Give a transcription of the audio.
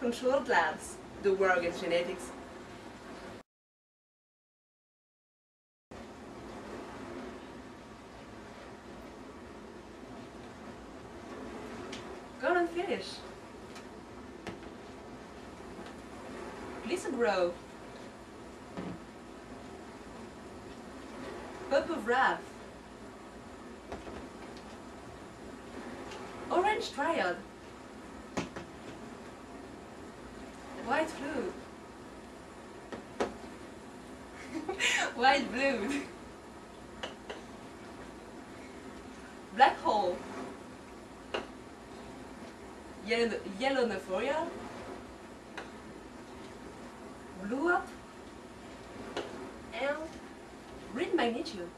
Controlled labs do work against genetics. Go and finish. Lisa Grove. Pope of Wrath. Orange Triad. White Flute. White Blue. Black Hole. Yellow, yellow Nephroria. Blue Up. And Green Magnitude.